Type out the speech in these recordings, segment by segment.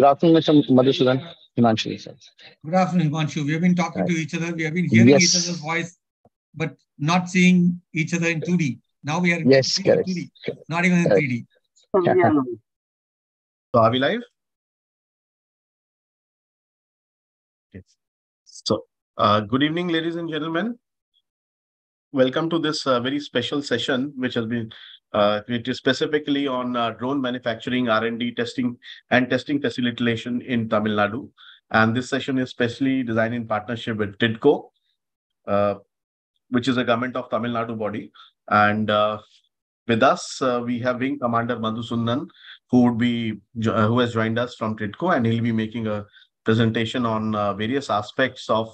Good afternoon, Mr. Madhusudan. Himanshu, sir. Good afternoon, Himanshu. We have been talking right. to each other. We have been hearing yes. each other's voice, but not seeing each other in 2D. Now we are yes, correct. 2D, not even correct. in 3D. so are we live? Yes. So, uh, good evening, ladies and gentlemen. Welcome to this uh, very special session, which has been uh, specifically on uh, drone manufacturing, R&D, testing, and testing facilitation in Tamil Nadu. And this session is specially designed in partnership with TIDCO, uh, which is a government of Tamil Nadu body. And uh, with us, uh, we have Wing Commander Madhusudan, who would be who has joined us from TIDCO, and he'll be making a presentation on uh, various aspects of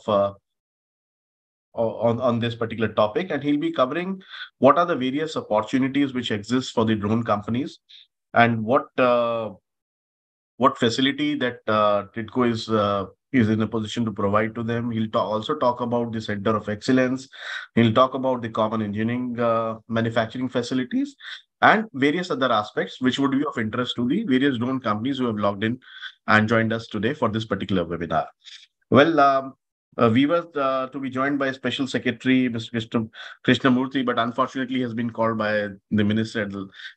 on, on this particular topic. And he'll be covering what are the various opportunities which exist for the drone companies and what what facility that uh, TIDCO is uh, is in a position to provide to them. He'll talk, also talk about the Center of Excellence. He'll talk about the common engineering uh, manufacturing facilities and various other aspects which would be of interest to the various drone companies who have logged in and joined us today for this particular webinar. Well, um, uh, we were uh, to be joined by Special Secretary Mr. Krishna, Krishnamurthy, but unfortunately has been called by the minister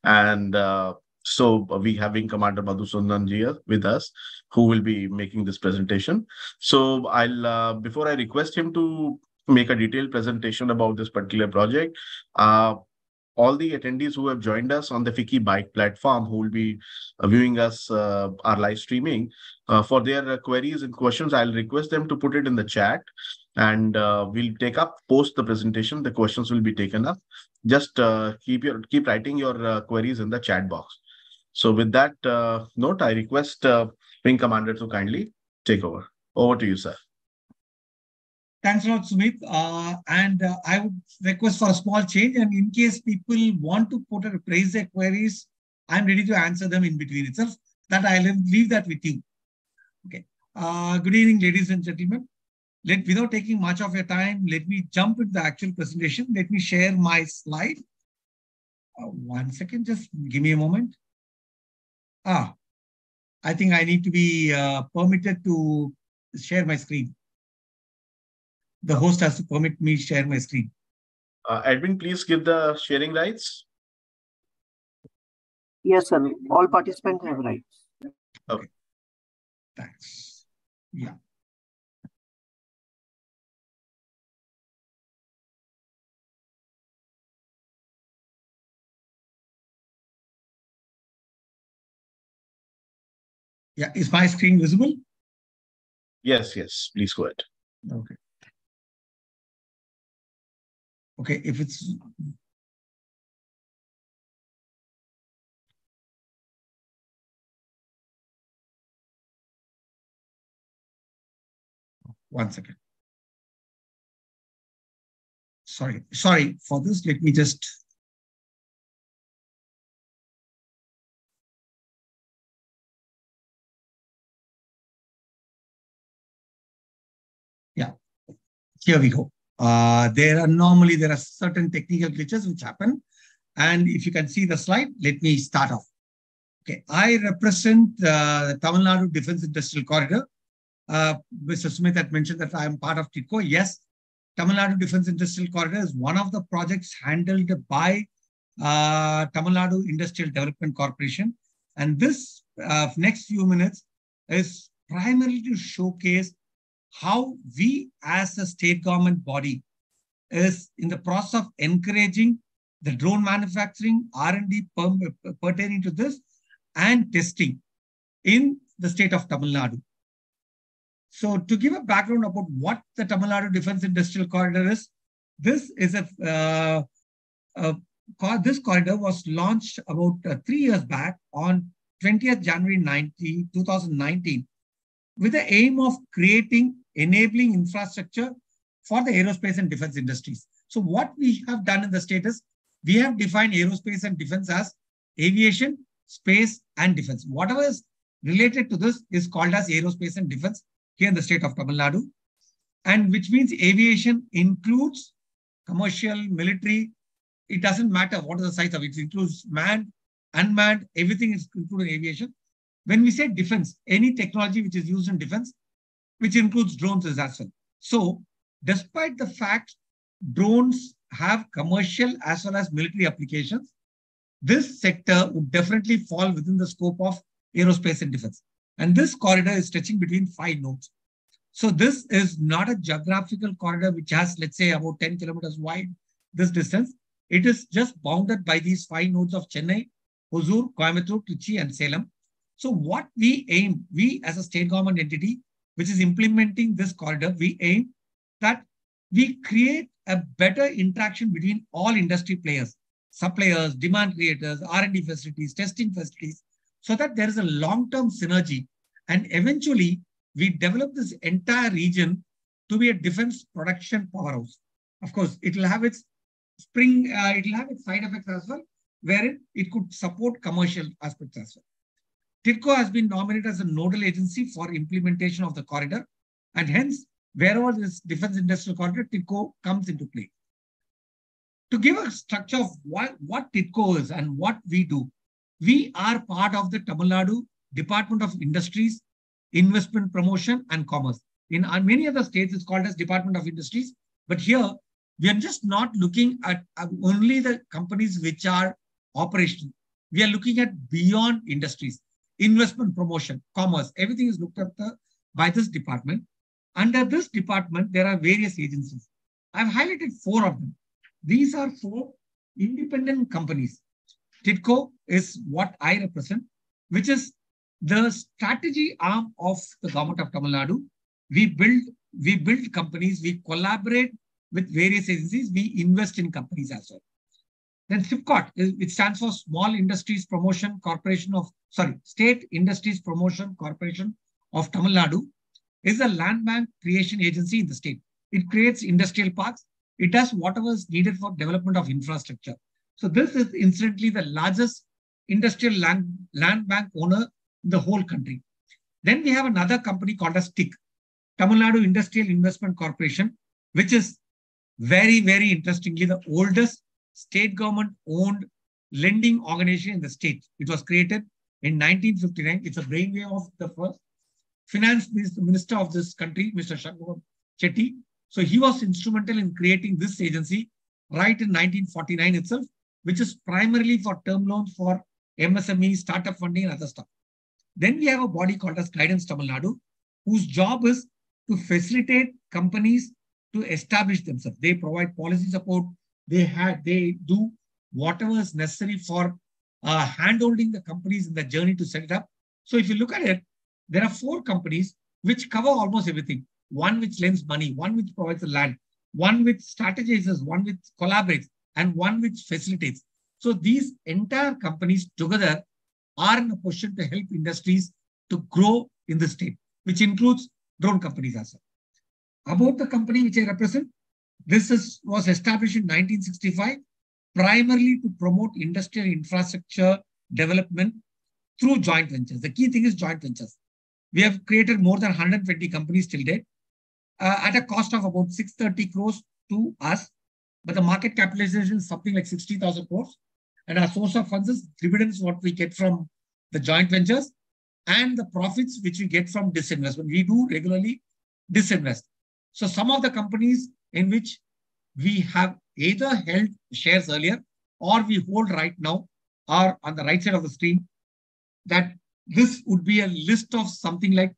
and uh, so uh, we having Commander Madhusudan here with us, who will be making this presentation. So I'll uh, before I request him to make a detailed presentation about this particular project. Uh, all the attendees who have joined us on the FICCI Bike platform, who will be uh, viewing us uh, our live streaming, uh, for their queries and questions, I'll request them to put it in the chat, and we'll take up post the presentation. The questions will be taken up. Just keep your keep writing your queries in the chat box. So with that uh, note, I request uh, Wing Commander to kindly take over. Over to you, sir. Thanks a lot, Sumit. Uh, and uh, I would request for a small change. And in case people want to put or raise their queries, I'm ready to answer them in between itself. That I'll leave that with you. Okay. Uh, good evening, ladies and gentlemen. Let without taking much of your time, let me jump into the actual presentation. Let me share my slide. Uh, one second, just give me a moment. Ah, I think I need to be uh, permitted to share my screen. The host has to permit me share my screen. Uh, Edwin, please give the sharing rights. Yes, sir. All participants have rights. Okay. Thanks. Yeah. Yeah, is my screen visible? Yes, yes. Please go ahead. Okay. Okay, if it's one second. Sorry, sorry for this. Let me just Yeah, Here we go. Uh, there are normally, there are certain technical glitches which happen. And if you can see the slide, let me start off. Okay, I represent uh, the Tamil Nadu Defense Industrial Corridor. Uh, Mr. Sumit had mentioned that I am part of TIDCO. Yes, Tamil Nadu Defense Industrial Corridor is one of the projects handled by uh, Tamil Nadu Industrial Development Corporation. And this uh, next few minutes is primarily to showcase how we as a state government body is in the process of encouraging the drone manufacturing, R&D pertaining to this and testing in the state of Tamil Nadu. So to give a background about what the Tamil Nadu Defense Industrial Corridor is, this is a, uh, a this corridor was launched about uh, three years back on 20th January 19, 2019 with the aim of creating enabling infrastructure for the aerospace and defense industries. So what we have done in the status, we have defined aerospace and defense as aviation, space, and defense. Whatever is related to this is called as aerospace and defense here in the state of Tamil Nadu. And which means aviation includes commercial, military. It doesn't matter what is the size of it. It includes manned, unmanned, everything is included in aviation. when we say defense, any technology which is used in defense, which includes drones as well. So despite the fact drones have commercial as well as military applications, this sector would definitely fall within the scope of aerospace and defense. And this corridor is stretching between five nodes. So this is not a geographical corridor which has, let's say, about 10 kilometers wide, this distance. It is just bounded by these five nodes of Chennai, Hosur, Coimbatore, Trichy, and Salem. So what we aim, we as a state government entity, which is implementing this corridor, we aim that we create a better interaction between all industry players, suppliers, demand creators, R&D facilities, testing facilities, so that there is a long-term synergy. And eventually, we develop this entire region to be a defense production powerhouse. Of course, it will have its spring, uh, it will have its side effects as well, wherein it could support commercial aspects as well. TIDCO has been nominated as a nodal agency for implementation of the corridor, and hence, wherever this defense industrial corridor, TIDCO comes into play. To give a structure of what, what TIDCO is and what we do, we are part of the Tamil Nadu Department of Industries, Investment Promotion and Commerce. In many other states, it's called as Department of Industries. But here, we are just not looking at only the companies which are operational. We are looking at beyond industries, investment promotion, commerce, everything is looked at the, by this department. Under this department, there are various agencies. I've highlighted four of them. These are four independent companies. TIDCO is what I represent, which is the strategy arm of the government of Tamil Nadu. We build, we build companies, we collaborate with various agencies, we invest in companies as well. Then SIPCOT, it stands for Small Industries Promotion Corporation of, sorry, State Industries Promotion Corporation of Tamil Nadu, is a land bank creation agency in the state. It creates industrial parks. It does whatever is needed for development of infrastructure. So this is incidentally the largest industrial land, land bank owner in the whole country. Then we have another company called as TIIC, Tamil Nadu Industrial Investment Corporation, which is very, very interestingly the oldest state government owned lending organization in the state. It was created in 1959. It's a brainwave of the first finance minister of this country, Mr. Shanmugam Chetty. So he was instrumental in creating this agency right in 1949 itself, which is primarily for term loans for MSME, startup funding, and other stuff. Then we have a body called as Guidance Tamil Nadu, whose job is to facilitate companies to establish themselves. They provide policy support. They have they do whatever is necessary for uh, handholding the companies in the journey to set it up. So if you look at it, there are four companies which cover almost everything. One which lends money, one which provides the land, one which strategizes, one which collaborates, and one which facilitates. So these entire companies together are in a position to help industries to grow in the state, which includes drone companies as well. About the company which I represent, this is, was established in 1965 primarily to promote industrial infrastructure development through joint ventures. The key thing is joint ventures. We have created more than 120 companies till date uh, at a cost of about 630 crores to us, but the market capitalization is something like 60,000 crores. And our source of funds is dividends, what we get from the joint ventures and the profits which we get from disinvestment. We do regularly disinvest. So some of the companies in which we have either held shares earlier or we hold right now are on the right side of the screen that this would be a list of something like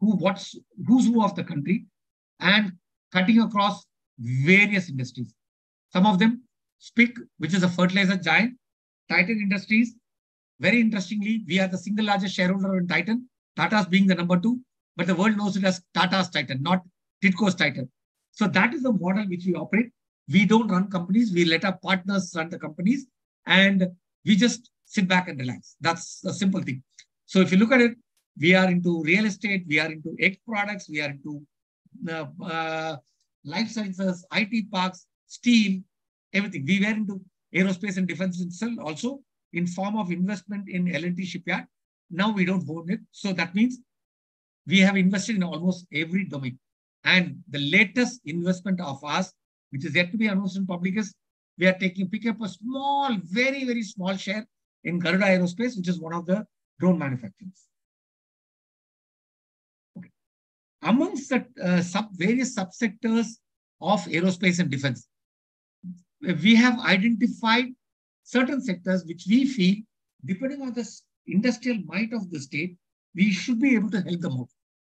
who what's who's who of the country and cutting across various industries. Some of them SPIC, which is a fertilizer giant, Titan Industries. Very interestingly, we are the single largest shareholder in Titan, Tata's being the number two, but the world knows it as Tata's Titan, not TIDCO's Titan. So that is the model which we operate. We don't run companies. We let our partners run the companies and we just sit back and relax. That's a simple thing. So if you look at it, we are into real estate, we are into egg products, we are into uh, uh, life sciences, IT parks, steel, everything. We were into aerospace and defense itself also in form of investment in L&T shipyard. Now we don't own it. So that means we have invested in almost every domain. And the latest investment of us, which is yet to be announced in public, is we are taking pick up a small, very, very small share in Garuda Aerospace, which is one of the drone manufacturers. Okay. amongst the uh, sub various subsectors of aerospace and defense, we have identified certain sectors which we feel, depending on the industrial might of the state, we should be able to help them out.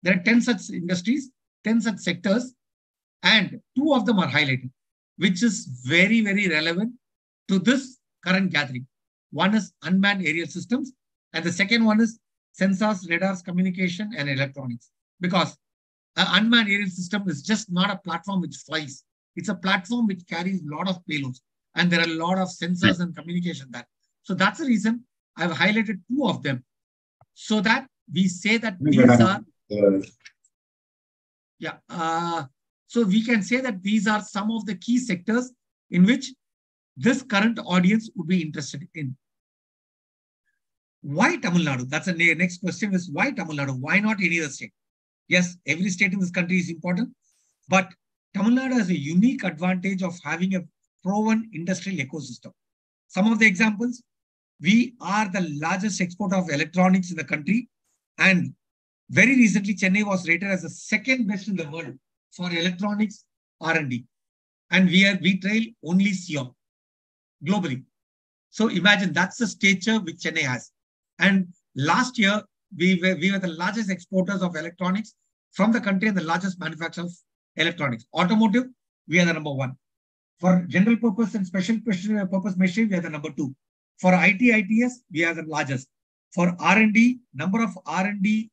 There are 10 such industries, 10 such sectors, and two of them are highlighted, which is very, very relevant to this current gathering. One is unmanned aerial systems, and the second one is sensors, radars, communication, and electronics. Because an unmanned aerial system is just not a platform which flies. It's a platform which carries a lot of payloads, and there are a lot of sensors and communication there. So that's the reason I've highlighted two of them, so that we say that these are yeah. Uh, so we can say that these are some of the key sectors in which this current audience would be interested in. Why Tamil Nadu? That's the next question is why Tamil Nadu? Why not any other state? Yes, every state in this country is important, but Tamil Nadu has a unique advantage of having a proven industrial ecosystem. Some of the examples, we are the largest exporter of electronics in the country and very recently, Chennai was rated as the second best in the world for electronics R&D. And we are we trail only Sion globally. So imagine that's the stature which Chennai has. And last year, we were, we were the largest exporters of electronics from the country and the largest manufacturer of electronics. Automotive, we are the number one. For general purpose and special purpose uh, machinery, we are the number two. For IT, ITES, we are the largest. For R&D, number of R&D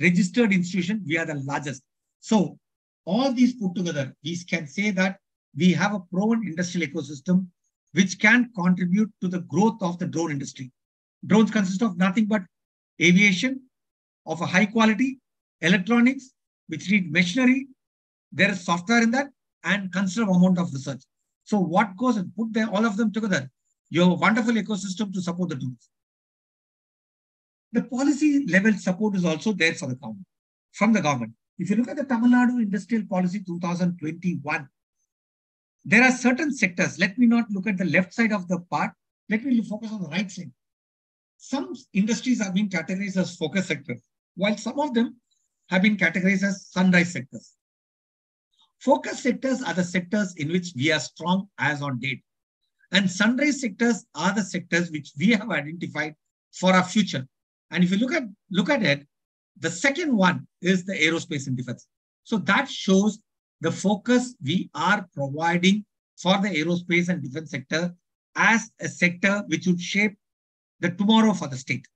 registered institution, we are the largest. So all these put together, we can say that we have a proven industrial ecosystem which can contribute to the growth of the drone industry. Drones consist of nothing but aviation of a high quality, electronics, which need machinery. There is software in that and considerable amount of research. So what goes and put them, all of them together, you have a wonderful ecosystem to support the drones. The policy level support is also there for the government, from the government. If you look at the Tamil Nadu Industrial Policy 2021, there are certain sectors. Let me not look at the left side of the part. Let me focus on the right side. Some industries have been categorized as focus sectors, while some of them have been categorized as sunrise sectors. Focus sectors are the sectors in which we are strong as on date. And sunrise sectors are the sectors which we have identified for our future. And if you look at look at it, the second one is the aerospace and defense. So that shows the focus we are providing for the aerospace and defense sector as a sector which would shape the tomorrow for the state.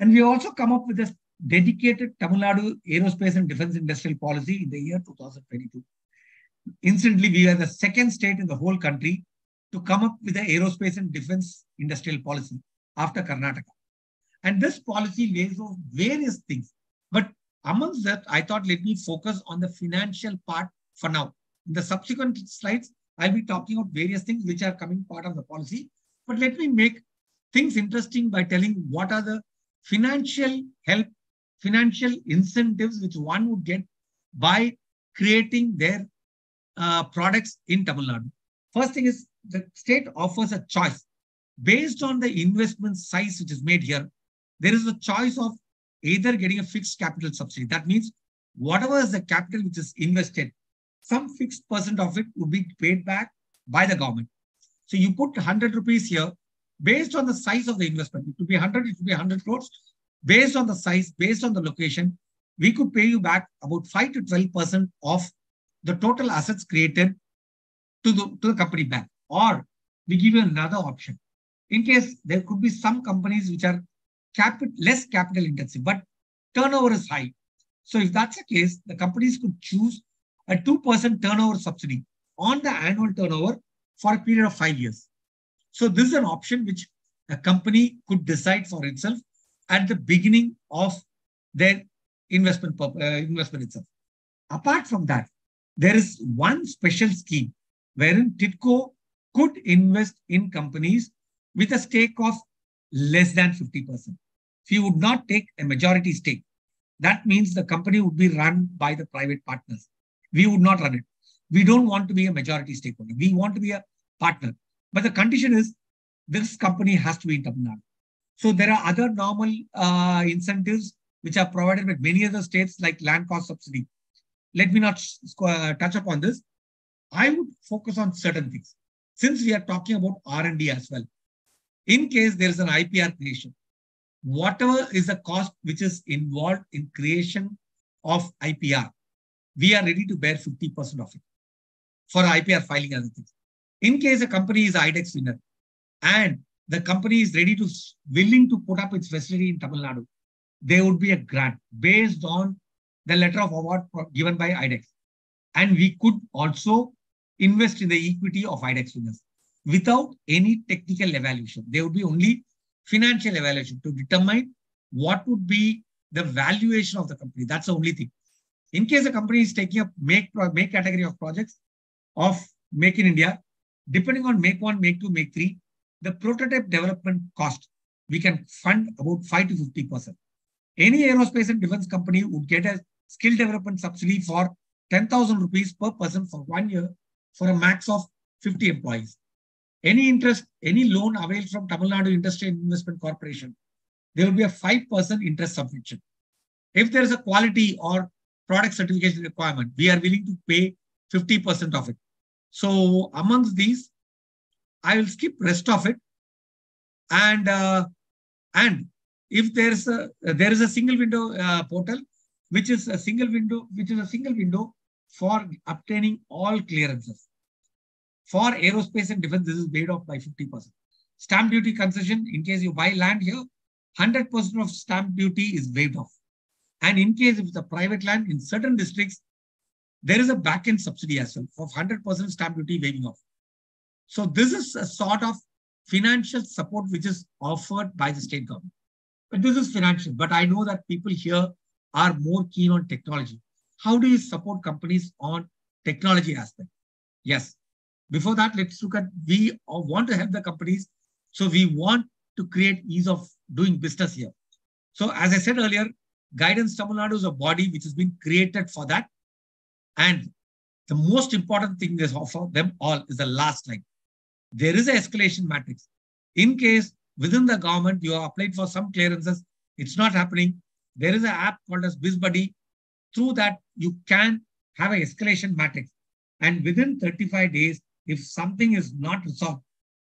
And we also come up with a dedicated Tamil Nadu aerospace and defense industrial policy in the year 2022. Incidentally, we are the second state in the whole country to come up with the aerospace and defense industrial policy after Karnataka. And this policy lays out various things. But amongst that, I thought let me focus on the financial part for now. In the subsequent slides, I'll be talking about various things which are coming part of the policy. But let me make things interesting by telling what are the financial help, financial incentives which one would get by creating their uh, products in Tamil Nadu. First thing is the state offers a choice based on the investment size which is made here. There is a choice of either getting a fixed capital subsidy. That means whatever is the capital which is invested, some fixed percent of it would be paid back by the government. So you put 100 rupees here based on the size of the investment. It could be 100, it could be 100 crores. Based on the size, based on the location, we could pay you back about 5 to 12% of the total assets created to the, to the company bank. Or we give you another option. In case there could be some companies which are less capital intensive, but turnover is high. So if that's the case, the companies could choose a 2% turnover subsidy on the annual turnover for a period of five years. So this is an option which a company could decide for itself at the beginning of their investment, uh, investment itself. Apart from that, there is one special scheme wherein TIDCO could invest in companies with a stake of less than 50%. You would not take a majority stake, that means the company would be run by the private partners. We would not run it. We don't want to be a majority stakeholder. We want to be a partner. But the condition is this company has to be in Tamil Nadu. So there are other normal uh, incentives which are provided by many other states like land cost subsidy. Let me not uh, touch upon this. I would focus on certain things. Since we are talking about R&D as well, in case there is an IPR creation, whatever is the cost which is involved in creation of IPR, we are ready to bear 50% of it for IPR filing other things. In case a company is IDEX winner and the company is ready to willing to put up its facility in Tamil Nadu, there would be a grant based on the letter of award given by IDEX. And we could also invest in the equity of IDEX winners without any technical evaluation. There would be only financial evaluation to determine what would be the valuation of the company. That's the only thing. In case a company is taking a make, make category of projects of Make in India, depending on Make 1, Make 2, Make 3, the prototype development cost, we can fund about 5 to 50%. Any aerospace and defense company would get a skill development subsidy for 10,000 rupees per person for one year for a max of 50 employees. Any interest, any loan availed from Tamil Nadu Industry Investment Corporation, there will be a 5% interest subvention. If there is a quality or product certification requirement, we are willing to pay 50% of it. So amongst these, I will skip rest of it. And uh, and if there is a there is a single window uh, portal, which is a single window, which is a single window for obtaining all clearances. For aerospace and defense, this is paid off by 50%. Stamp duty concession, in case you buy land here, 100% of stamp duty is waived off. And in case if it's a private land in certain districts, there is a back-end subsidy as well for 100% stamp duty waiving off. So this is a sort of financial support which is offered by the state government. But this is financial. But I know that people here are more keen on technology. How do you support companies on technology aspect? Yes. Before that, let's look at we want to help the companies. So we want to create ease of doing business here. So as I said earlier, Guidance Tamil Nadu is a body which has been created for that. And the most important thing is for them all is the last line. There is an escalation matrix. In case within the government you have applied for some clearances, it's not happening. There is an app called as BizBuddy. Through that, you can have an escalation matrix. And within 35 days, if something is not resolved,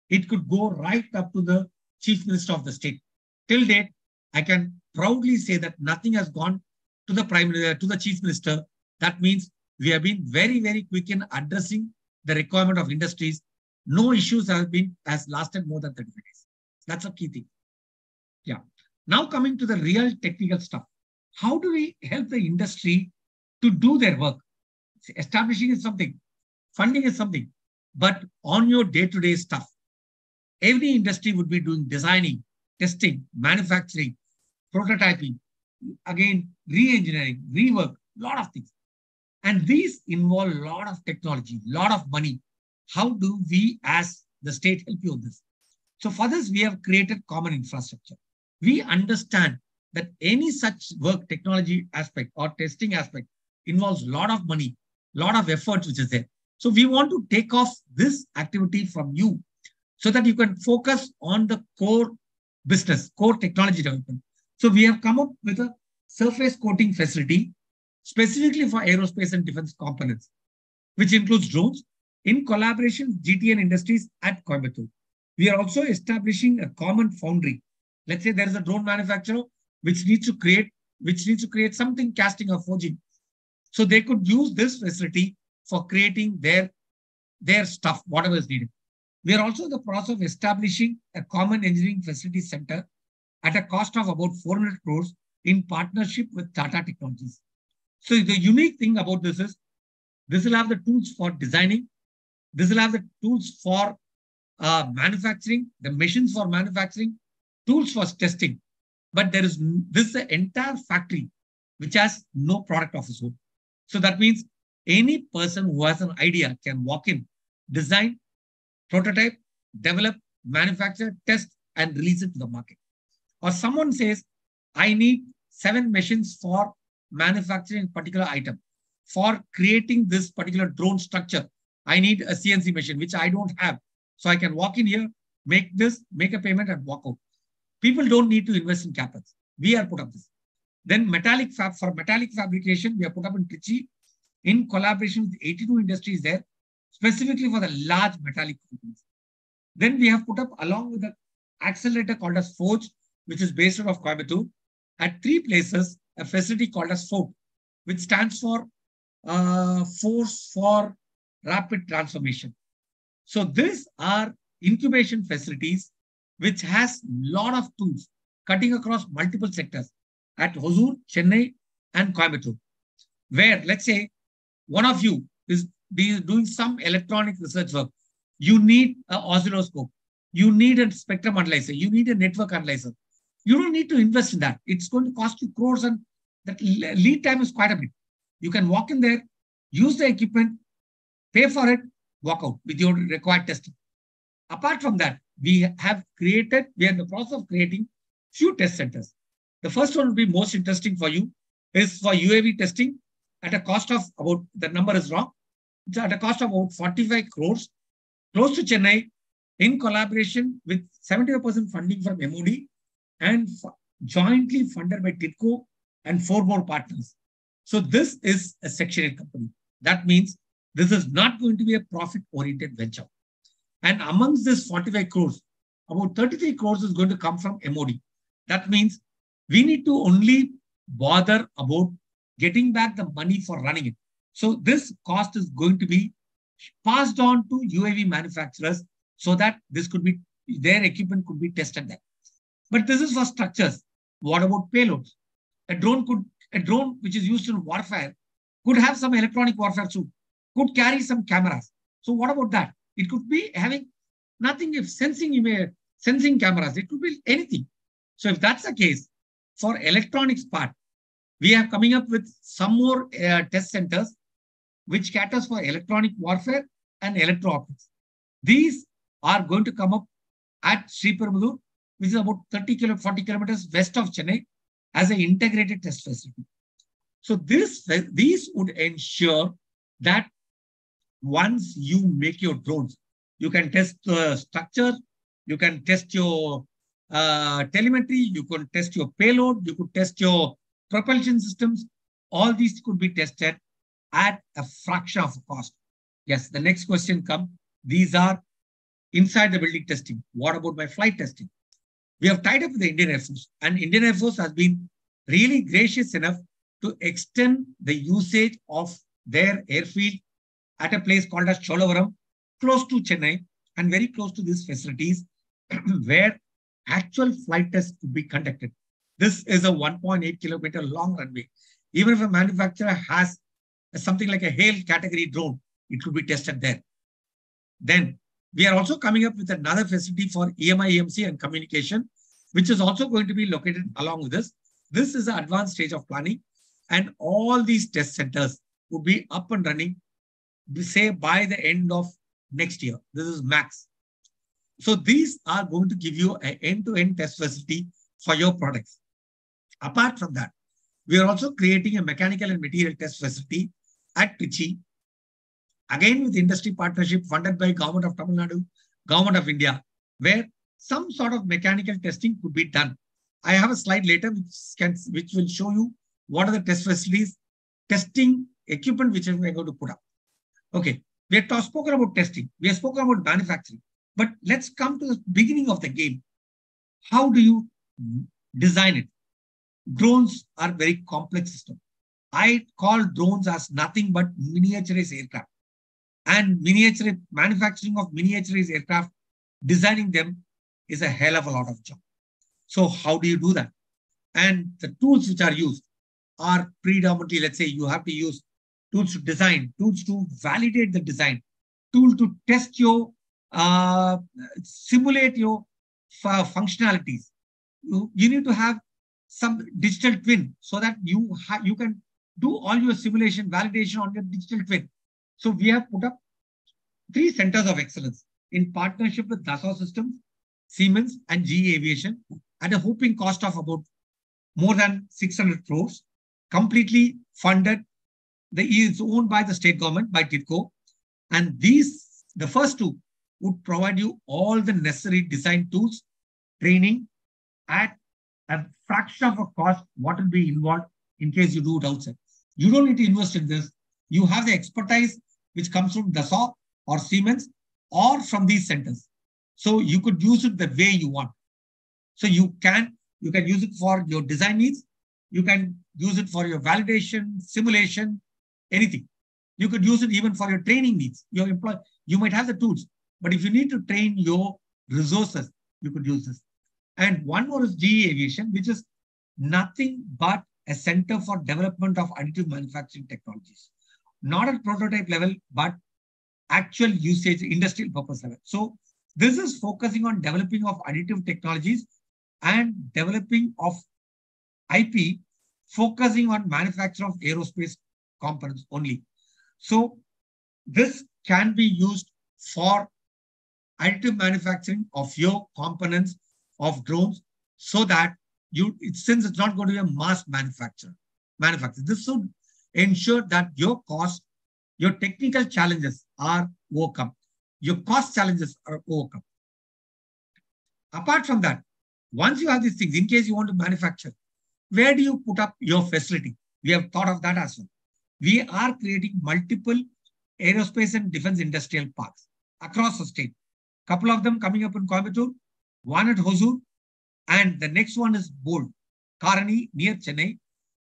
it could go right up to the chief minister of the state. Till date, I can proudly say that nothing has gone to the prime minister, to the chief minister. That means we have been very, very quick in addressing the requirement of industries. No issues have been has lasted more than 30 days. That's a key thing. Yeah. Now coming to the real technical stuff. How do we help the industry to do their work? Establishing is something, funding is something, but on your day-to-day stuff, every industry would be doing designing, testing, manufacturing, prototyping, again, re-engineering, rework, a lot of things. And these involve a lot of technology, a lot of money. How do we as the state help you with this? So for this, we have created common infrastructure. We understand that any such work technology aspect or testing aspect involves a lot of money, a lot of effort which is there. So we want to take off this activity from you so that you can focus on the core business, core technology development. So we have come up with a surface coating facility specifically for aerospace and defense components, which includes drones in collaboration with GTN Industries at Coimbatore. We are also establishing a common foundry. Let's say there is a drone manufacturer which needs to create, which needs to create something casting or forging. So they could use this facility for creating their, their stuff, whatever is needed. We are also in the process of establishing a common engineering facility center at a cost of about 400 crores in partnership with Tata Technologies. So the unique thing about this is this will have the tools for designing. This will have the tools for uh, manufacturing, the machines for manufacturing, tools for testing. But there is this is entire factory which has no product of its own. So that means any person who has an idea can walk in, design, prototype, develop, manufacture, test, and release it to the market. Or someone says, I need seven machines for manufacturing particular item. For creating this particular drone structure, I need a CNC machine, which I don't have. So I can walk in here, make this, make a payment and walk out. People don't need to invest in capital. We are put up this. Then metallic fab for metallic fabrication, we are put up in Trichy in collaboration with 82 industries there, specifically for the large metallic companies. Then we have put up along with the accelerator called as Forge, which is based out of Coimbatore, at three places, a facility called as FORT, which stands for uh, Force for Rapid Transformation. So these are incubation facilities which has a lot of tools cutting across multiple sectors at Hosur, Chennai, and Coimbatore, where let's say one of you is doing some electronic research work. You need an oscilloscope. You need a spectrum analyzer. You need a network analyzer. You don't need to invest in that. It's going to cost you crores and that lead time is quite a bit. You can walk in there, use the equipment, pay for it, walk out with your required testing. Apart from that, we have created, we are in the process of creating few test centers. The first one will be most interesting for you is for UAV testing at a cost of about, the number is wrong, at a cost of about 45 crores, close to Chennai, in collaboration with 75% funding from MOD and jointly funded by TIDCO and four more partners. So this is a Section 8 company. That means this is not going to be a profit-oriented venture. And amongst this 45 crores, about 33 crores is going to come from MOD. That means we need to only bother about getting back the money for running it. So this cost is going to be passed on to UAV manufacturers so that this could be, their equipment could be tested there. But this is for structures. What about payloads? A drone could, a drone which is used in warfare could have some electronic warfare suit, could carry some cameras. So what about that? It could be having nothing if sensing may sensing cameras. It could be anything. So if that's the case, for electronics part, we are coming up with some more uh, test centers which caters for electronic warfare and electro-optics. These are going to come up at Sriperumbudur, which is about 30 kilo, 40 kilometers west of Chennai as an integrated test facility. So this, these would ensure that once you make your drones, you can test the structure, you can test your uh, telemetry, you can test your payload, you could test your propulsion systems. All these could be tested at a fraction of cost. Yes, the next question comes. These are inside the building testing. What about my flight testing? We have tied up with the Indian Air Force and Indian Air Force has been really gracious enough to extend the usage of their airfield at a place called as Sholavaram, close to Chennai and very close to these facilities where actual flight tests could be conducted. This is a 1.8 kilometer long runway. Even if a manufacturer has something like a HALE category drone, it could be tested there. Then we are also coming up with another facility for EMI, EMC and communication, which is also going to be located along with this. This is the advanced stage of planning and all these test centers would be up and running, say by the end of next year. This is max. So these are going to give you an end-to-end test facility for your products. Apart from that, we are also creating a mechanical and material test facility at Trichy, again with industry partnership funded by Government of Tamil Nadu, Government of India, where some sort of mechanical testing could be done. I have a slide later which, can, which will show you what are the test facilities, testing equipment which we are going to put up. Okay, we have spoken about testing. We have spoken about manufacturing. But let's come to the beginning of the game. How do you design it? Drones are very complex system. I call drones as nothing but miniaturized aircraft. And miniature manufacturing of miniaturized aircraft, designing them is a hell of a lot of job. So how do you do that? And the tools which are used are predominantly, let's say you have to use tools to design, tools to validate the design, tool to test your, uh, simulate your functionalities. You, you need to have some digital twin so that you, you can do all your simulation validation on your digital twin. So we have put up three centers of excellence in partnership with Dassault Systems, Siemens, and GE Aviation at a hoping cost of about more than 600 crores, completely funded. The is owned by the state government, by TIDCO. And these, the first two, would provide you all the necessary design tools, training at a fraction of a cost what will be involved in case you do it outside. You don't need to invest in this. You have the expertise which comes from Dassault or Siemens or from these centers. So you could use it the way you want. So you can you can use it for your design needs. You can use it for your validation, simulation, anything. You could use it even for your training needs. Your employee, you might have the tools, but if you need to train your resources, you could use this. And one more is GE Aviation, which is nothing but a center for development of additive manufacturing technologies. Not at prototype level, but actual usage, industrial purpose level. So this is focusing on developing of additive technologies and developing of IP, focusing on manufacture of aerospace components only. So this can be used for additive manufacturing of your components of drones so that you, since it's not going to be a mass manufacture, manufacture, this should ensure that your cost, your technical challenges are overcome. Your cost challenges are overcome. Apart from that, once you have these things, in case you want to manufacture, where do you put up your facility? We have thought of that as well. We are creating multiple aerospace and defense industrial parks across the state. Couple of them coming up in Coimbatore, one at Hosur, and the next one is Bold, Karani near Chennai.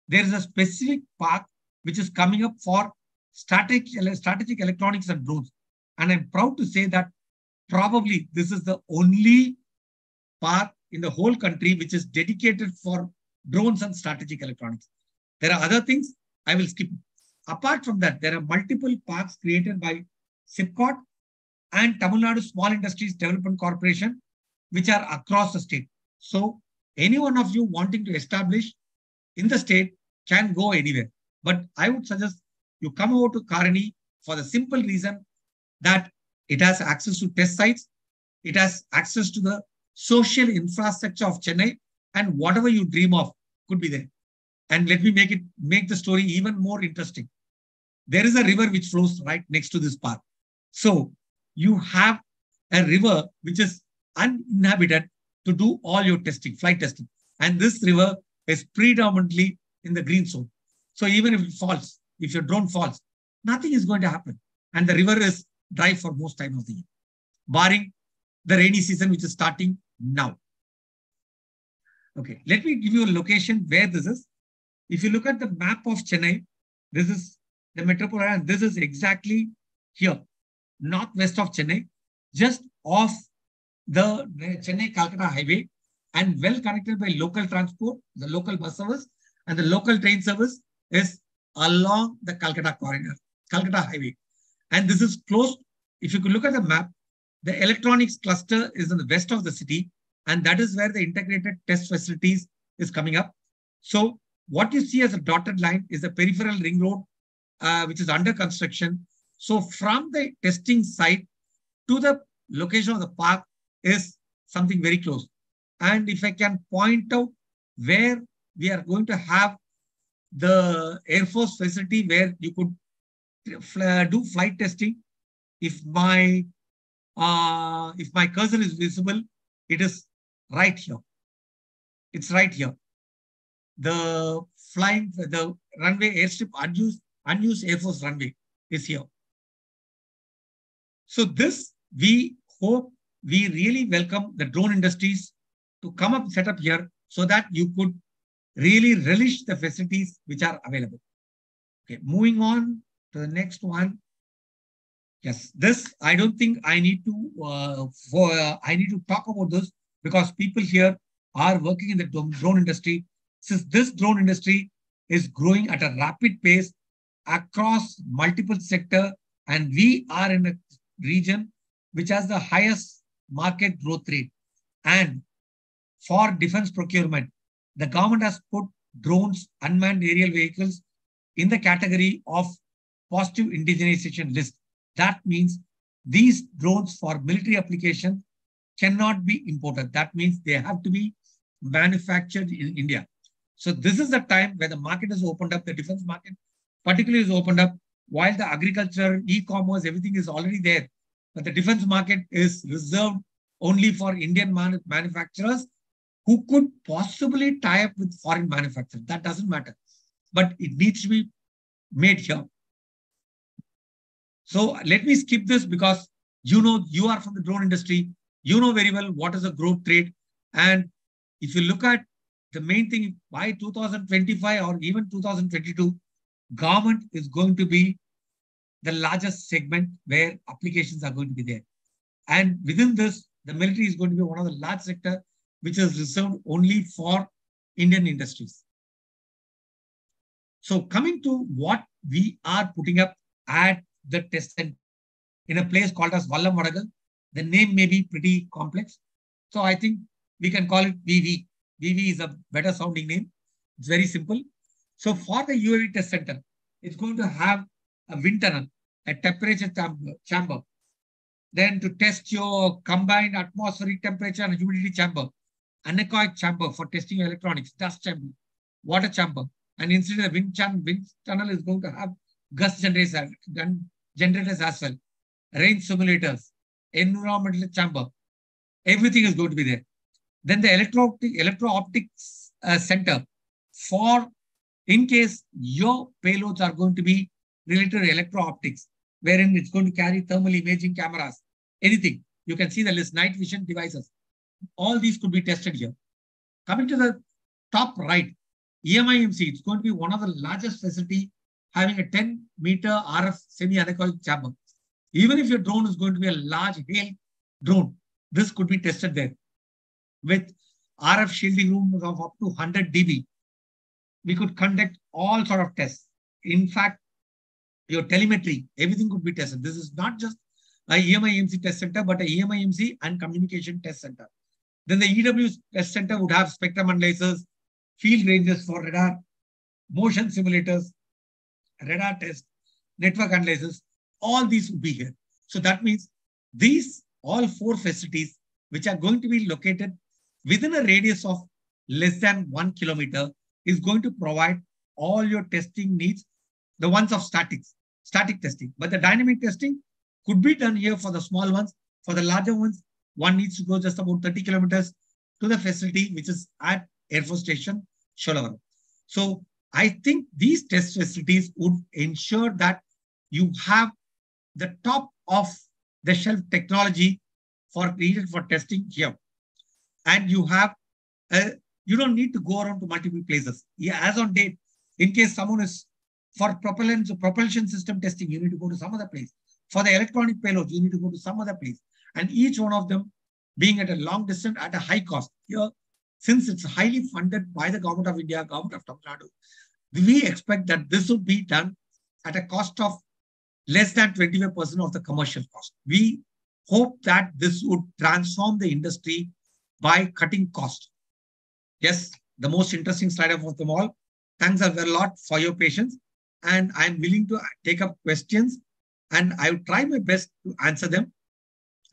There is a specific park which is coming up for strategic, strategic electronics and drones. And I'm proud to say that probably this is the only park in the whole country which is dedicated for drones and strategic electronics. There are other things I will skip. Apart from that, there are multiple parks created by SIPCOT and Tamil Nadu Small Industries Development Corporation, which are across the state. So any one of you wanting to establish in the state can go anywhere. But I would suggest you come over to Karani for the simple reason that it has access to test sites, it has access to the social infrastructure of Chennai, and whatever you dream of could be there. And let me make it make the story even more interesting. There is a river which flows right next to this park. So you have a river which is uninhabited to do all your testing, flight testing. And this river is predominantly in the green zone. So even if it falls, if your drone falls, nothing is going to happen. And the river is dry for most time of the year, barring the rainy season, which is starting now. Okay, let me give you a location where this is. If you look at the map of Chennai, this is the metropolitan, this is exactly here, northwest of Chennai, just off the Chennai Calcutta highway and well connected by local transport, the local bus service, and the local train service is along the Calcutta corridor, Calcutta highway. And this is close. If you could look at the map, the electronics cluster is in the west of the city, and that is where the integrated test facilities is coming up. So what you see as a dotted line is the peripheral ring road, uh, which is under construction. So from the testing site to the location of the park is something very close. And if I can point out where we are going to have the Air Force facility where you could do flight testing. If my uh, if my cursor is visible, it is right here. It's right here. The flying, the runway airstrip unused, unused Air Force runway is here. So this, we hope, we really welcome the drone industries to come up, set up here so that you could really relish the facilities which are available. Okay, moving on to the next one. Yes, this I don't think I need to uh, for uh, I need to talk about this because people here are working in the drone industry. Since this drone industry is growing at a rapid pace across multiple sector, and we are in a region which has the highest market growth rate. And for defense procurement, the government has put drones, unmanned aerial vehicles in the category of positive indigenization list. That means these drones for military application cannot be imported. That means they have to be manufactured in India. So this is the time where the market is opened up, the defense market particularly is opened up, while the agriculture, e-commerce, everything is already there. But the defense market is reserved only for Indian man manufacturers who could possibly tie up with foreign manufacturers. That doesn't matter. But it needs to be made here. So let me skip this because you know you are from the drone industry. You know very well what is a growth rate. And if you look at the main thing by 2025 or even 2022, government is going to be the largest segment where applications are going to be there. And within this, the military is going to be one of the large sector which is reserved only for Indian industries. So coming to what we are putting up at the test center in a place called as Vallam Vadagal, the name may be pretty complex. So I think we can call it VV. VV is a better sounding name. It's very simple. So for the UAV test center, it's going to have a wind tunnel, a temperature chamber. Then to test your combined atmospheric temperature and humidity chamber, anechoic chamber for testing your electronics, dust chamber, water chamber. And instead of wind, channel, wind tunnel is going to have gust generators, generators as well, rain simulators, environmental chamber. Everything is going to be there. Then the electro electro optics uh, center for in case your payloads are going to be related to electro optics, wherein it's going to carry thermal imaging cameras, anything. You can see the list, night vision devices. All these could be tested here. Coming to the top right, EMI-EMC, it's going to be one of the largest facility having a 10 meter RF semi-anechoic chamber. Even if your drone is going to be a large HALE drone, this could be tested there. With RF shielding rooms of up to 100 dB, we could conduct all sort of tests. In fact, your telemetry, everything could be tested. This is not just a EMI-EMC test center, but a EMI-EMC and communication test center. Then the EW test center would have spectrum analyzers, field ranges for radar, motion simulators, radar test, network analysis, all these would be here. So that means these all four facilities, which are going to be located within a radius of less than one kilometer, is going to provide all your testing needs, the ones of statics, static testing. But the dynamic testing could be done here for the small ones. For the larger ones, one needs to go just about 30 kilometers to the facility, which is at Air Force Station, Sholavaram. So I think these test facilities would ensure that you have the top of the shelf technology for needed for testing here. And you have, a, you don't need to go around to multiple places. Yeah, as on date, in case someone is for propellant, propulsion system testing, you need to go to some other place. For the electronic payload, you need to go to some other place. And each one of them being at a long distance at a high cost. Here, since it's highly funded by the government of India, government of Tamil Nadu, we expect that this would be done at a cost of less than 25% of the commercial cost. We hope that this would transform the industry by cutting cost. Yes, the most interesting slide of them all. Thanks a lot for your patience. And I'm willing to take up questions and I will try my best to answer them.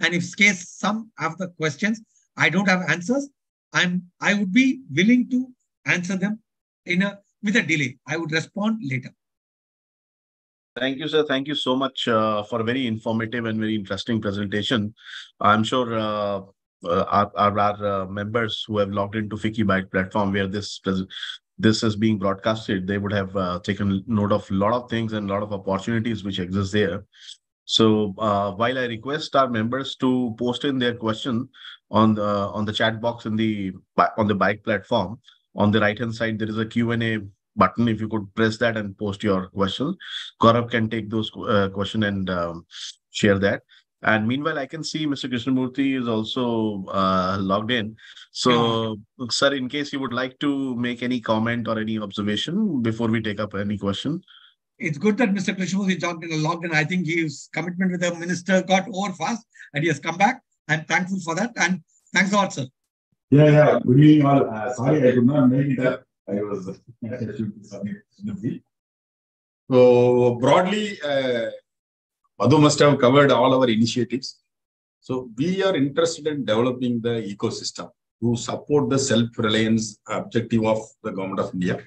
And if case some of the questions I don't have answers, I'm I would be willing to answer them in a with a delay. I would respond later. Thank you, sir. Thank you so much uh, for a very informative and very interesting presentation. I'm sure uh, uh, our, our, our members who have logged into FICCI platform where this this is being broadcasted, they would have uh, taken note of a lot of things and a lot of opportunities which exist there. So uh, while I request our members to post in their question on the on the chat box in the on the bike platform, on the right hand side there is a Q&A button. If you could press that and post your question, Gaurav can take those uh, question and um, share that. And meanwhile, I can see Mr. Krishnamurthy is also uh, logged in. So, yeah. sir, in case you would like to make any comment or any observation before we take up any question. It's good that Mr. Krishnamurthy logged in, logged in. I think his commitment with the minister got over fast and he has come back. I'm thankful for that. And thanks a lot, sir. Yeah, yeah. Good evening, all. Uh, sorry, I could not make it up. I was so broadly, uh, Madhu must have covered all our initiatives. So we are interested in developing the ecosystem to support the self-reliance objective of the government of India.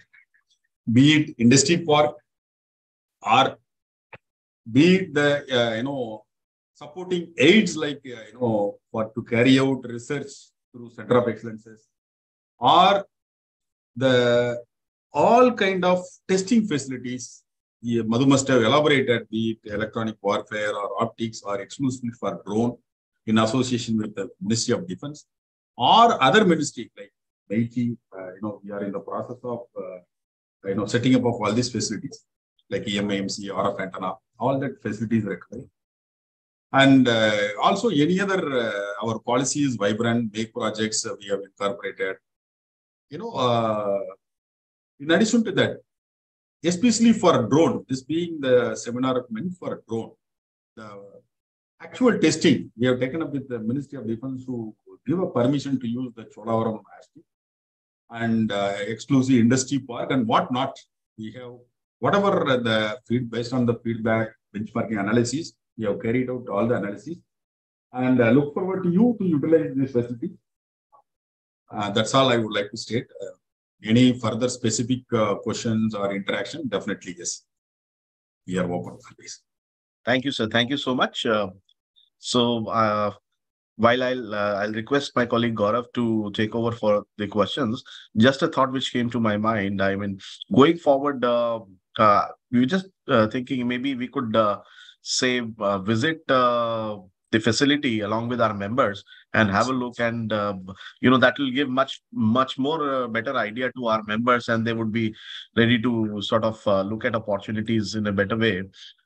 Be it industry park or be it the, uh, you know, supporting aids like, uh, you know, for to carry out research through center of excellences or the all kind of testing facilities. Madhu must have elaborated, the electronic warfare or optics or exclusively for drone in association with the Ministry of Defense or other ministry like MeitY, uh, you know, we are in the process of, uh, you know, setting up of all these facilities like EMI-EMC, RF antenna, all that facilities required. And uh, also any other, uh, our policy is vibrant, make projects we have incorporated. You know, uh, in addition to that, especially for drone, this being the seminar meant for drone, the actual testing we have taken up with the Ministry of Defense to give a permission to use the Sholavaram ASTI and uh, exclusive industry park and what not. We have whatever the feed based on the feedback benchmarking analysis, we have carried out all the analysis and uh, look forward to you to utilize this facility. Uh, that's all I would like to state. Uh, any further specific uh, questions or interaction? Definitely yes. We are open for this. Thank you, sir. Thank you so much. Uh, so, uh, while I'll uh, I'll request my colleague Gaurav to take over for the questions, just a thought which came to my mind. I mean, going forward, uh, uh, we were just thinking maybe we could say visit the facility along with our members and have a look, and uh, you know that will give much much more uh, better idea to our members, and they would be ready to sort of uh, look at opportunities in a better way.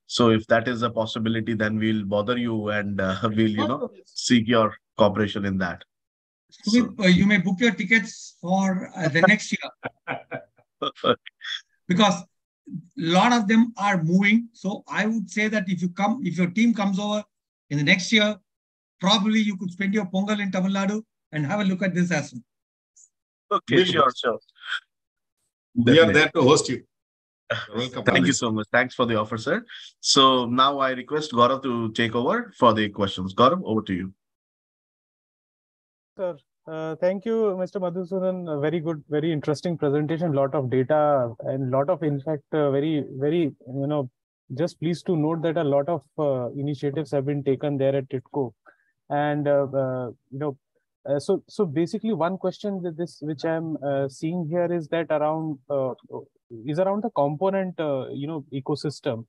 So if that is a possibility, then we'll bother you and uh, we'll, you know, seek your cooperation in that. So, uh, you may book your tickets for uh, the next year because a lot of them are moving. So I would say that if you come, if your team comes over in the next year, probably you could spend your Pongal in Tamil Nadu and have a look at this as well. okay, sure, sure. We are there to host you. Welcome. Thank you so much. Thanks for the offer, sir. So now I request Gaurav to take over for the questions. Gaurav, over to you. Sir, uh, thank you, Mr. Madhusudan. A very good, very interesting presentation. Lot of data and lot of, in fact, uh, very, very, you know, just pleased to note that a lot of uh, initiatives have been taken there at TIDCO. And, uh, uh, you know, uh, so, so basically one question that this, which I'm uh, seeing here is that around, is around the component, you know, ecosystem.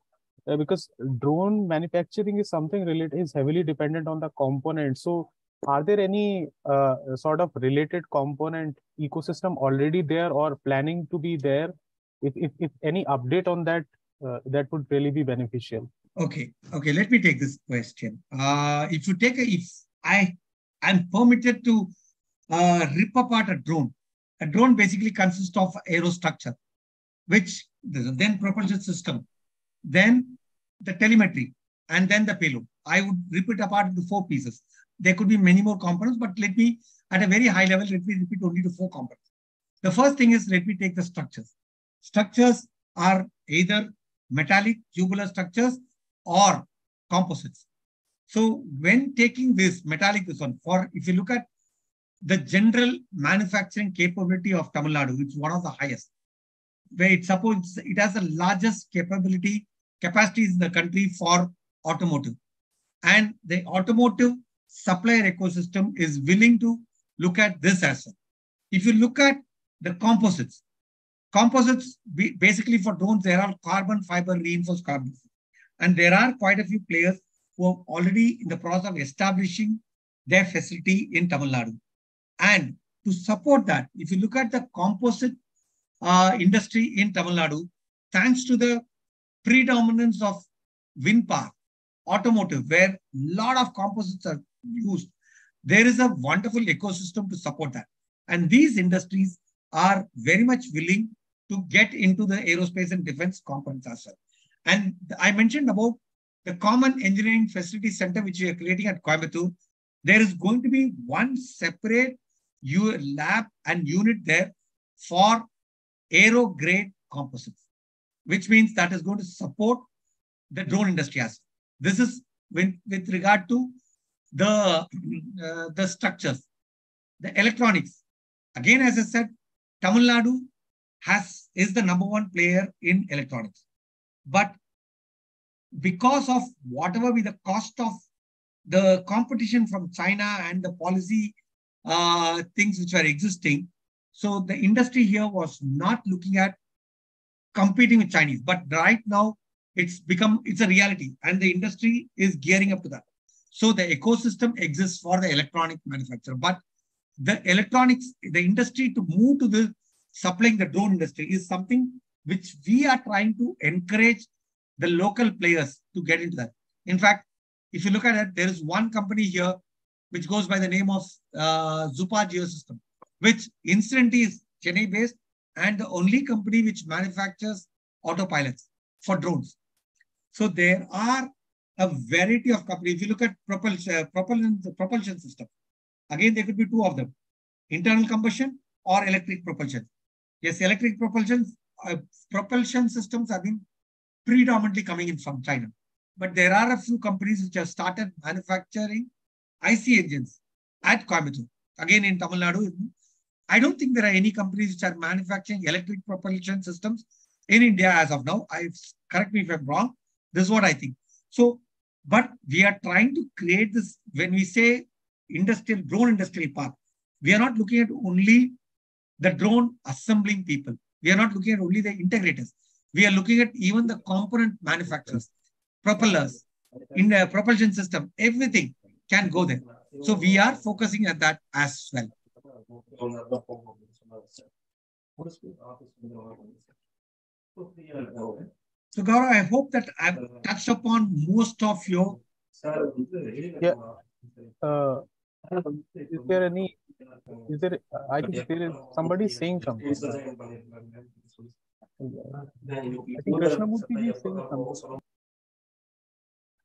Because drone manufacturing is something related, is heavily dependent on the component. So, are there any uh, sort of related component ecosystem already there or planning to be there? If, if, if any update on that, that would really be beneficial. Okay, okay, let me take this question. Uh, if you take a, if I am permitted to uh, rip apart a drone, a drone basically consists of aerostructure, which the then propulsion system, then the telemetry, and then the payload. I would rip it apart into four pieces. There could be many more components, but let me, at a very high level, let me repeat only to four components. The first thing is let me take the structures. Structures are either metallic tubular structures or composites. So when taking this metallic this one, for if you look at the general manufacturing capability of Tamil Nadu, it's one of the highest, where it supports it has the largest capability capacities in the country for automotive. And the automotive supplier ecosystem is willing to look at this as well. If you look at the composites, composites basically for drones, there are carbon fiber reinforced carbon. And there are quite a few players who are already in the process of establishing their facility in Tamil Nadu. And to support that, if you look at the composite uh, industry in Tamil Nadu, thanks to the predominance of wind power, automotive, where a lot of composites are used, there is a wonderful ecosystem to support that. And these industries are very much willing to get into the aerospace and defense components as well. And I mentioned about the Common Engineering Facility Center, which we are creating at Coimbatore. There is going to be one separate lab and unit there for aero grade composites, which means that is going to support the drone industry as well. This is with, with regard to the, uh, the structures, the electronics. Again, as I said, Tamil Nadu has is the number one player in electronics. But because of whatever be the cost of the competition from China and the policy uh, things which are existing, So the industry here was not looking at competing with Chinese, but right now it's become it's a reality, and the industry is gearing up to that. So the ecosystem exists for the electronic manufacturer, but the electronics, the industry to move to the supplying the drone industry is something which we are trying to encourage the local players to get into that. In fact, if you look at it, there is one company here which goes by the name of uh, Zuppa Geosystem, which incidentally is Chennai based and the only company which manufactures autopilots for drones. So there are a variety of companies. If you look at propulsion, uh, propulsion, propulsion system, again, there could be two of them, internal combustion or electric propulsion. Yes, electric propulsion, uh, propulsion systems have been predominantly coming in from China. But there are a few companies which have started manufacturing IC engines at Coimbatore. Again, in Tamil Nadu, I don't think there are any companies which are manufacturing electric propulsion systems in India as of now. I correct me if I'm wrong. This is what I think. So, but we are trying to create this. When we say industrial drone industrial park, we are not looking at only the drone assembling people. We are not looking at only the integrators. We are looking at even the component manufacturers, propellers, in the propulsion system, everything can go there. So we are focusing at that as well. So Gaurav, I hope that I've touched upon most of your. Yeah. Uh, is there any? Is there? I think there is somebody saying something. I think Krishnamurthy is saying something.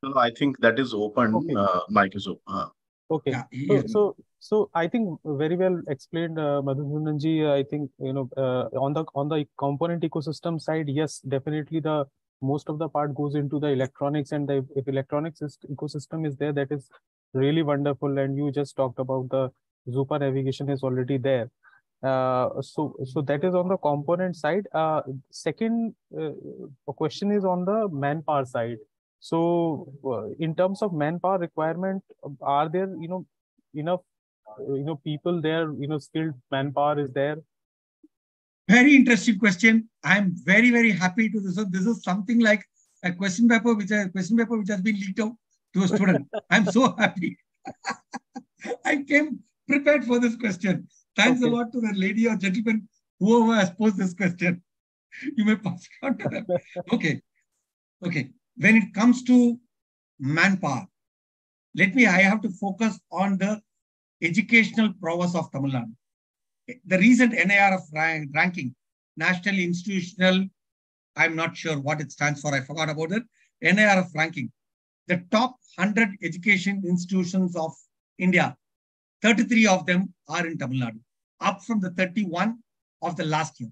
No, I think that is open. Okay. Uh, mic is open. Uh, Okay. Yeah, So, so, so I think very well explained, uh, Madhusudan. I think you know uh, on the on the component ecosystem side, yes, definitely the most of the part goes into the electronics, and the if electronics is, ecosystem is there, that is really wonderful. And you just talked about the Zuppa navigation is already there. Uh, so, so that is on the component side. Uh, second uh, question is on the manpower side. So, uh, in terms of manpower requirement, are there, you know, enough, you know, people there, you know, skilled manpower is there? Very interesting question. I'm very, very happy to this. This is something like a question paper, which a question paper which has been leaked out to a student. I'm so happy. I came prepared for this question. Thanks a lot to the lady or gentleman whoever has posed this question. You may pass it on to them. Okay. Okay. When it comes to manpower, let me, I have to focus on the educational prowess of Tamil Nadu the recent NIRF rank, ranking, National Institutional, I'm not sure what it stands for, I forgot about it, NIRF ranking, the top 100 education institutions of India, 33 of them are in Tamil Nadu, up from the 31 of the last year.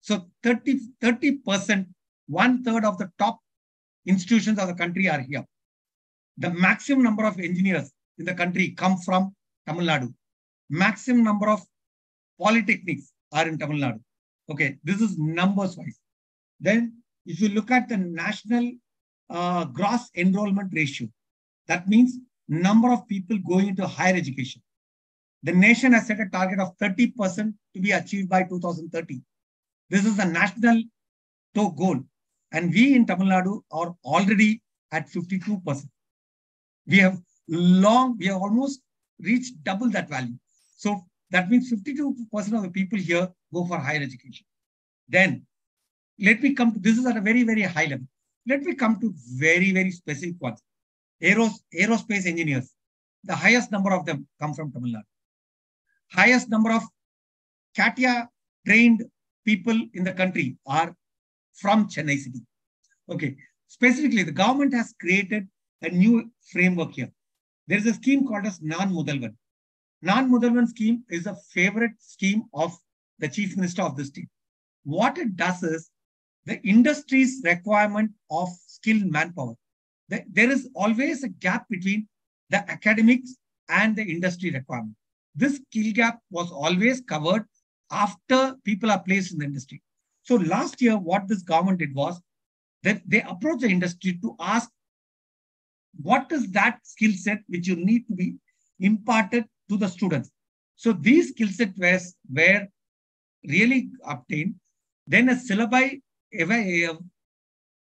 So 30, 30%, one third of the top institutions of the country are here. The maximum number of engineers in the country come from Tamil Nadu. Maximum number of polytechnics are in Tamil Nadu. Okay, this is numbers wise. Then, if you look at the national uh, gross enrollment ratio, that means number of people going into higher education. The nation has set a target of 30% to be achieved by 2030. This is a national goal. And we in Tamil Nadu are already at 52%. We have long, we have almost reached double that value. So that means 52% of the people here go for higher education. Then let me come to this is at a very, very high level. Let me come to very, very specific ones. Aeros, aerospace engineers, the highest number of them come from Tamil Nadu. Highest number of CATIA trained people in the country are from Chennai City. Okay. Specifically, the government has created a new framework here. There is a scheme called as Naan Mudhalvan. Naan Mudhalvan scheme is a favorite scheme of the chief minister of the state. What it does is the industry's requirement of skilled manpower. The- There is always a gap between the academics and the industry requirement. This skill gap was always covered after people are placed in the industry. So last year, what this government did was that they approached the industry to ask what is that skill set which you need to be imparted to the students. So these skill set were, were really obtained. Then a syllabi, eva- um,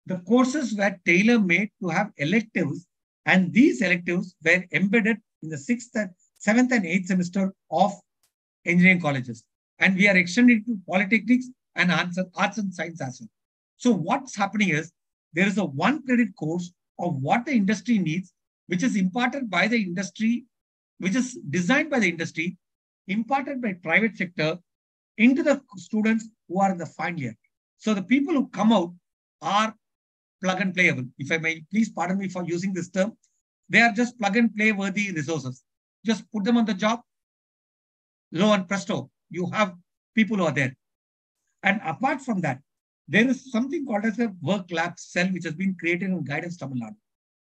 the courses were tailor-made to have electives, and these electives were embedded in the sixth, and seventh, and eighth semester of engineering colleges. And we are extending to polytechnics and arts and, science as well. So what's happening is there is a one credit course of what the industry needs, which is imparted by the industry, which is designed by the industry, imparted by private sector into the students who are in the final year. So the people who come out are plug and playable. If I may, please pardon me for using this term. They are just plug and play worthy resources. Just put them on the job. Lo and presto, you have people who are there. And apart from that, there is something called as a work lab cell, which has been created in Guidance Tamil Nadu.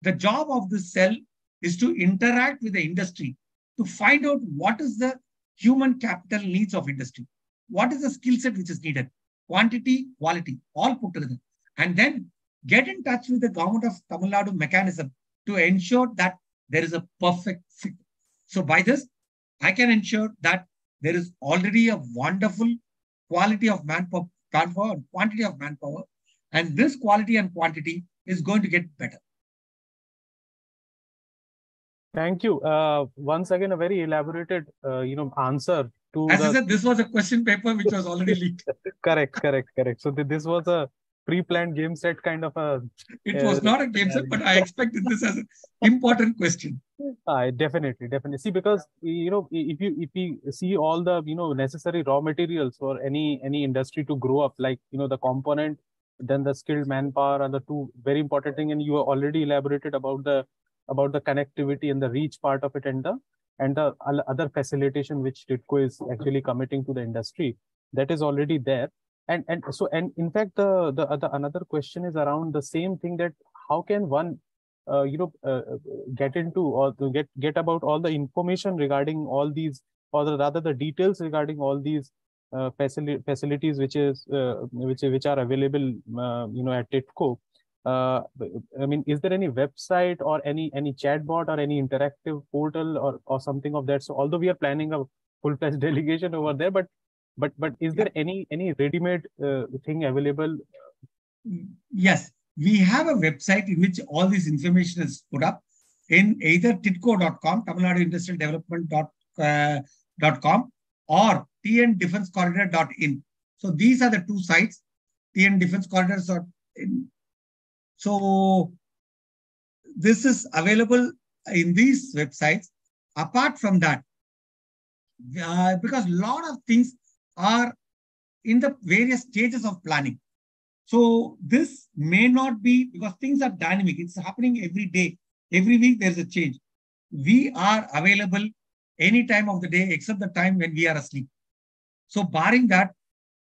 The job of this cell is to interact with the industry to find out what is the human capital needs of industry. What is the skill set which is needed? Quantity, quality, all put together. And then get in touch with the government of Tamil Nadu mechanism to ensure that there is a perfect fit. So by this, I can ensure that there is already a wonderful quality of manpower, manpower and quantity of manpower. And this quality and quantity is going to get better. Thank you. Uh, once again, a very elaborated, uh, you know, answer to As the I said, this was a question paper which was already leaked. correct, correct, correct. So th- this was a pre-planned game set kind of a It was not a game set, but I expected this as an important question. Uh, definitely, definitely. See, because you know, if you if we see all the you know necessary raw materials for any any industry to grow up, like you know the component, then the skilled manpower are the two very important thing. And you already elaborated about the about the connectivity and the reach part of it, and the and the other facilitation which TIDCO is actually committing to the industry. That is already there. And and so and in fact the the other another question is around the same thing that how can one uh, you know uh, get into or to get get about all the information regarding all these or the, rather the details regarding all these uh, facili- facilities which is uh, which which are available uh, you know at TIDCO. Uh, I mean, is there any website or any any chatbot or any interactive portal or or something of that? So although we are planning a full-fledged delegation over there, but but but is there any any ready-made uh, thing available? Yes, we have a website in which all this information is put up in either tidco.com, Tamil Nadu Industrial Development dot, uh, dot com, or tndefensecorridor.in. So these are the two sites, TN Defense Corridors. Dot in. So this is available in these websites. Apart from that, uh, because a lot of things are in the various stages of planning. So this may not be because things are dynamic. It's happening every day. Every week there's a change. We are available any time of the day except the time when we are asleep. So barring that,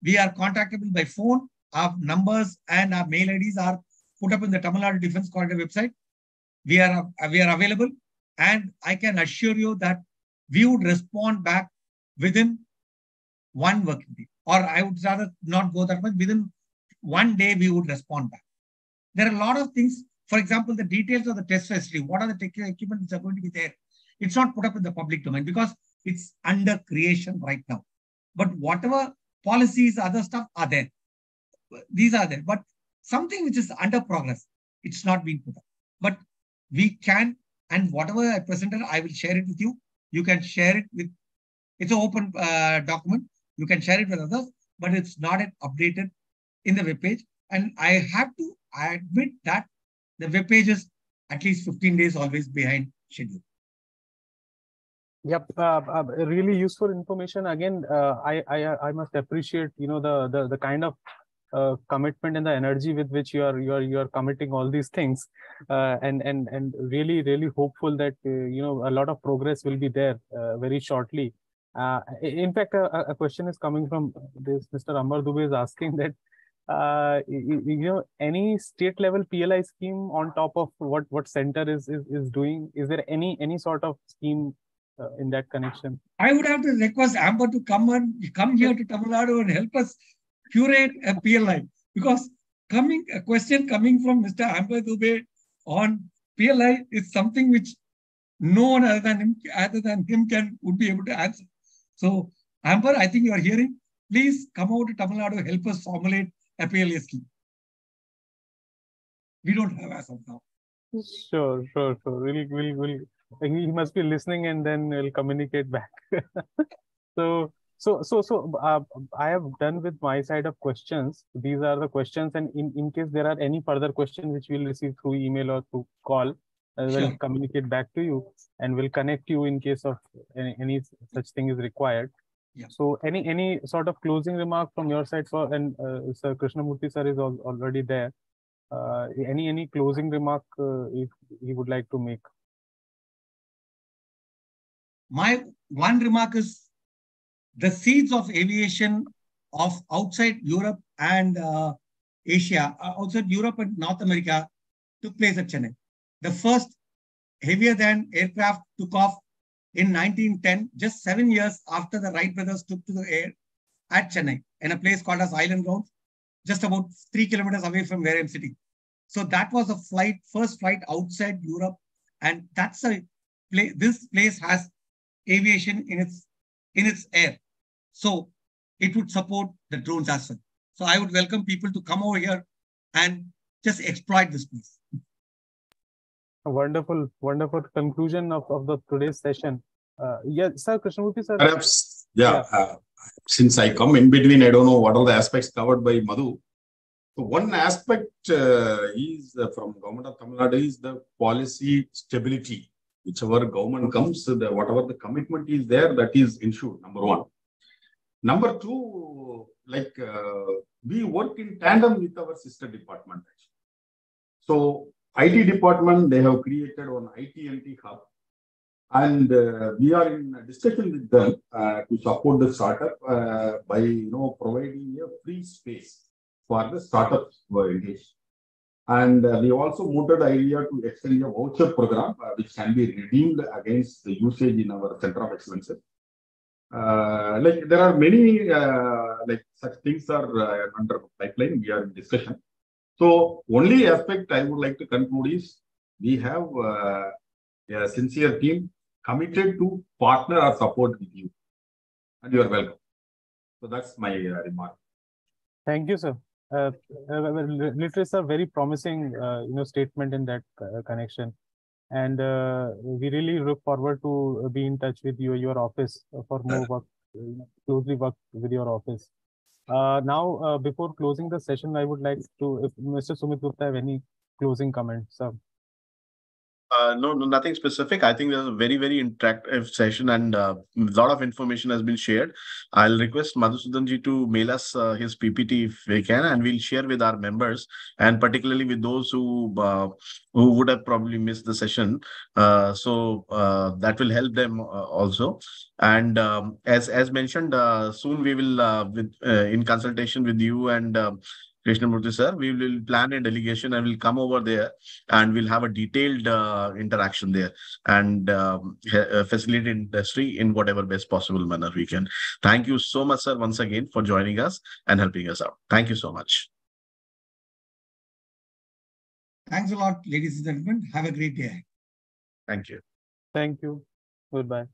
we are contactable by phone. Our numbers and our mail IDs are put up in the Tamil Nadu Defense Corridor website. We are we are available, and I can assure you that we would respond back within one working day, or I would rather not go that much. Within one day, we would respond back. There are a lot of things. For example, the details of the test facility. What are the technical equipment which are going to be there? It's not put up in the public domain because it's under creation right now. But whatever policies, other stuff are there. These are there. But something which is under progress, it's not being put up. But we can, and whatever I presented, I will share it with you. You can share it with, it's an open uh, document. You can share it with others, but it's not yet updated in the web page. And I have to admit that the web page is at least 15 days always behind schedule. Yep, uh, uh, really useful information. Again, uh, I, I I must appreciate you know the the the kind of uh, commitment and the energy with which you are you are you are committing all these things, uh, and and and really really hopeful that uh, you know a lot of progress will be there uh, very shortly. Uh, in fact, a, a question is coming from this Mr. Amber Dubey is asking that uh, you, you know any state level PLI scheme on top of what what center is is, is doing. Is there any any sort of scheme uh, in that connection? I would have to request Amber to come and come here to Tamil Nadu and help us curate a PLI because coming a question coming from Mr. Amber Dubey on PLI is something which no one other than him, other than him can would be able to answer. So Amber, I think you are hearing. please come over to Tamil Nadu, help us formulate a PLI scheme. We don't have as of now. Sure, sure, sure. We'll, we'll, we'll. He must be listening, and then we'll communicate back. so, so, so, so. Uh, I have done with my side of questions. These are the questions, and in in case there are any further questions which we'll receive through email or through call, Sure. communicate back to you, and we'll connect you in case of any, any such thing is required. Yeah. So, any any sort of closing remark from your side for and uh, Sir Krishnamurthy sir is al- already there. Uh, any any closing remark uh, if he would like to make? My one remark is the seeds of aviation of outside Europe and uh, Asia, uh, outside Europe and North America, took place at Chennai. The first heavier than aircraft took off in 1910, just seven years after the Wright brothers took to the air at Chennai, in a place called as Island Grounds, just about three kilometers away from where I'm sitting. So that was a flight, first flight outside Europe, and that's a place. This place has aviation in its in its air, so it would support the drones as well. So I would welcome people to come over here and just exploit this place. A wonderful, wonderful conclusion of, of the today's session. Uh, yeah, sir, Krishnamurthy sir. Perhaps, yeah, uh, since I come in between, I don't know what are the aspects covered by Madhu. So one aspect uh, is uh, from government of Tamil Nadu is the policy stability. Whichever government comes, the, whatever the commitment is there, that is ensured, number one. Number two, like uh, we work in tandem with our sister department. actually. So IT department, they have created one iTNT hub and uh, we are in discussion with them uh, to support the startup uh, by you know providing a free space for the startups engaged. And uh, we also mooted the idea to extend a voucher program uh, which can be redeemed against the usage in our center of excellences. Uh, like there are many like such things are under pipeline. We are in discussion. So only aspect I would like to conclude is we have uh, a sincere team committed to partner or support with you. And you are welcome. So that's my uh, remark. Thank you, sir. Uh, uh, literally, sir, very promising, uh, you know, statement in that uh, connection. And uh, we really look forward to be in touch with you, your office, for more work, you know, closely work with your office. Uh, now, uh, before closing the session, I would like to, if Mr. Sumit Gupta have any closing comments, sir. Uh, no, no, nothing specific. I think there's a very, very interactive session and a lot of information has been shared. I'll request Madhusudan ji to mail us uh, his PPT if we can, and we'll share with our members and particularly with those who uh, who would have probably missed the session. Uh, so uh, that will help them uh, also. And um, as as mentioned, uh, soon we will uh, with uh, in consultation with you and. Krishnamurthy sir, we will plan a delegation and we'll come over there and we'll have a detailed uh, interaction there and um, uh, facilitate industry in whatever best possible manner we can. Thank you so much, sir, once again for joining us and helping us out. Thank you so much. Thanks a lot, ladies and gentlemen. Have a great day. Thank you. Thank you. Goodbye.